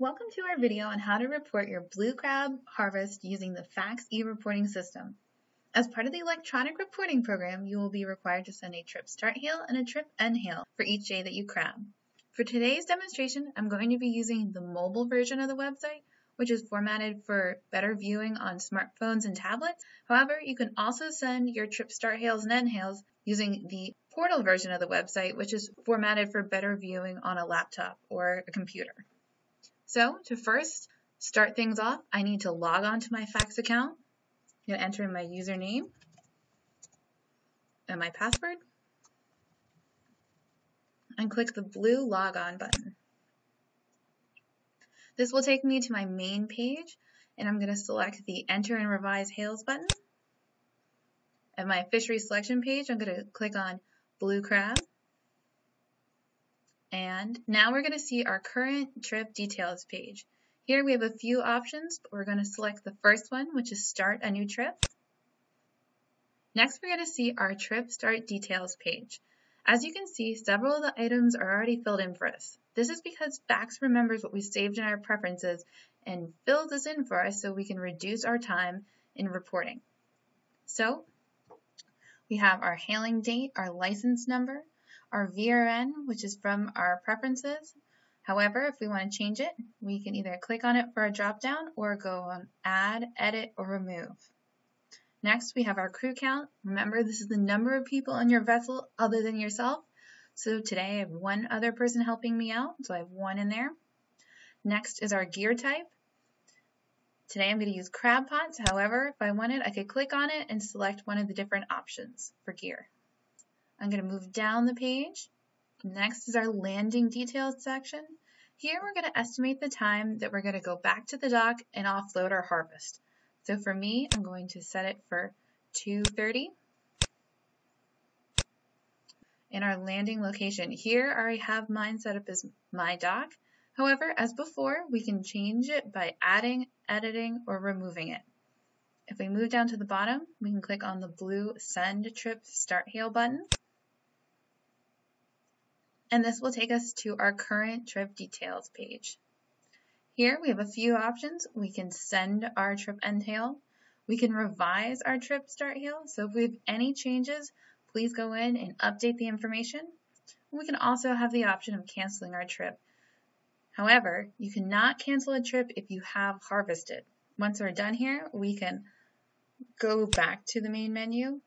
Welcome to our video on how to report your blue crab harvest using the FACTS e-reporting system. As part of the electronic reporting program, you will be required to send a trip start hail and a trip end hail for each day that you crab. For today's demonstration, I'm going to be using the mobile version of the website, which is formatted for better viewing on smartphones and tablets. However, you can also send your trip start hails and end hails using the portal version of the website, which is formatted for better viewing on a laptop or a computer. So to first start things off, I need to log on to my FACTS account. I'm going to enter in my username and my password and click the blue log on button. This will take me to my main page and I'm going to select the enter and revise hails button. At my fishery selection page, I'm going to click on blue crab. And now we're going to see our current trip details page. Here we have a few options, but we're going to select the first one, which is start a new trip. Next, we're going to see our trip start details page. As you can see, several of the items are already filled in for us. This is because FACTS remembers what we saved in our preferences and fills this in for us so we can reduce our time in reporting. So we have our hailing date, our license number, our VRN, which is from our preferences. However, if we want to change it, we can either click on it for a dropdown or go on Add, Edit, or Remove. Next, we have our crew count. Remember, this is the number of people on your vessel other than yourself. So today I have one other person helping me out, so I have one in there. Next is our gear type. Today I'm going to use crab pots. However, if I wanted, I could click on it and select one of the different options for gear. I'm going to move down the page. Next is our landing details section. Here we're going to estimate the time that we're going to go back to the dock and offload our harvest. So for me, I'm going to set it for 2.30. In our landing location, here I have mine set up as my dock. However, as before, we can change it by adding, editing, or removing it. If we move down to the bottom, we can click on the blue Send Trip Start Hail button. And this will take us to our current trip details page. Here we have a few options. We can send our trip end hail. We can revise our trip start hail. So if we have any changes, please go in and update the information. We can also have the option of canceling our trip However, you cannot cancel a trip if you have harvested. Once we're done here, we can go back to the main menu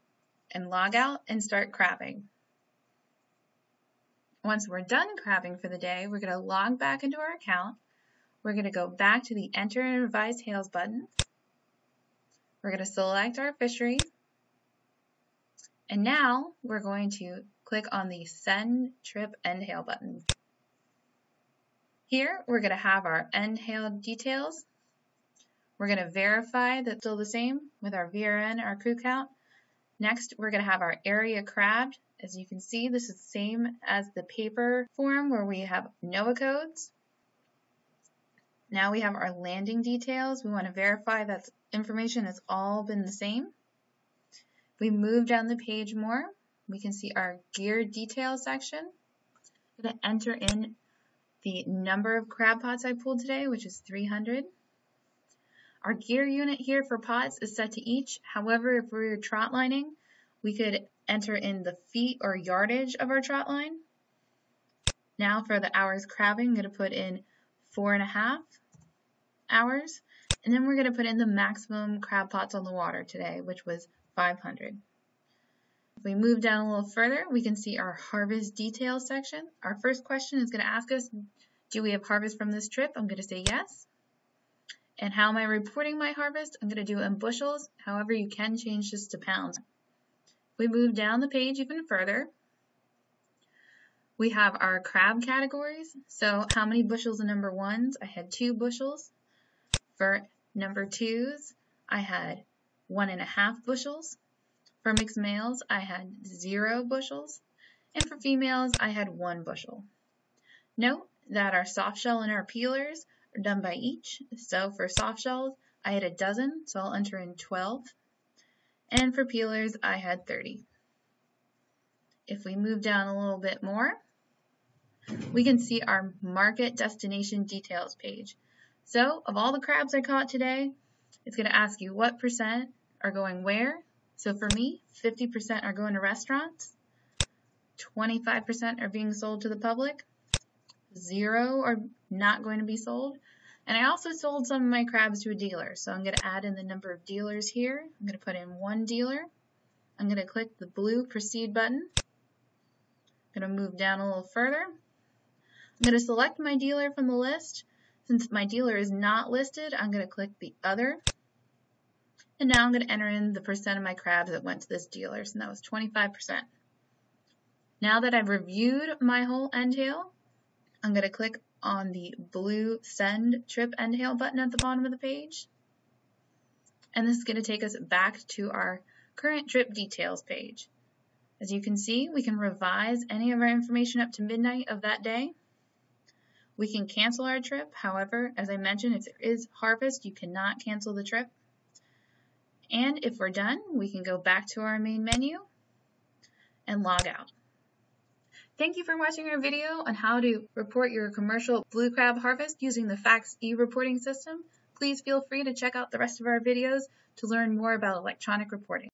and log out and start crabbing. Once we're done crabbing for the day, we're going to log back into our account. We're going to go back to the Enter and Revise Hails button. We're going to select our fishery. And now we're going to click on the Send Trip End Hail button. Here, we're going to have our end hail details. We're going to verify that's still the same with our VRN, our crew count. Next, we're going to have our area crabbed. As you can see, this is the same as the paper form where we have NOAA codes. Now we have our landing details. We want to verify that information has all been the same. We move down the page more, we can see our gear details section. I'm going to enter in the number of crab pots I pulled today, which is 300. Our gear unit here for pots is set to each. However, if we are trot lining, we could enter in the feet or yardage of our trot line. Now for the hours crabbing, I'm going to put in four and a half hours. And then we're going to put in the maximum crab pots on the water today, which was 500. If we move down a little further, we can see our harvest details section. Our first question is going to ask us, do we have harvest from this trip? I'm going to say yes. And how am I reporting my harvest? I'm going to do in bushels. However, you can change this to pounds. We move down the page even further, we have our crab categories. So how many bushels in number ones? I had two bushels. For number twos, I had one and a half bushels. For mixed males, I had zero bushels, and for females, I had one bushel. Note that our soft shell and our peelers done by each. So for soft shells, I had a dozen, so I'll enter in 12. And for peelers, I had 30. If we move down a little bit more, we can see our market destination details page. So of all the crabs I caught today, it's going to ask you what percent are going where. So for me, 50% are going to restaurants, 25% are being sold to the public, zero are not going to be sold. And I also sold some of my crabs to a dealer. So I'm going to add in the number of dealers here. I'm going to put in one dealer. I'm going to click the blue proceed button. I'm going to move down a little further. I'm going to select my dealer from the list. Since my dealer is not listed, I'm going to click the other. And now I'm going to enter in the percent of my crabs that went to this dealer. So that was 25%. Now that I've reviewed my whole end hail, I'm going to click on the blue Send Trip End Hail button at the bottom of the page. And this is going to take us back to our current trip details page. As you can see, we can revise any of our information up to midnight of that day. We can cancel our trip. However, as I mentioned, if there is harvest, you cannot cancel the trip. And if we're done, we can go back to our main menu and log out. Thank you for watching our video on how to report your commercial blue crab harvest using the FACTS e-reporting system. Please feel free to check out the rest of our videos to learn more about electronic reporting.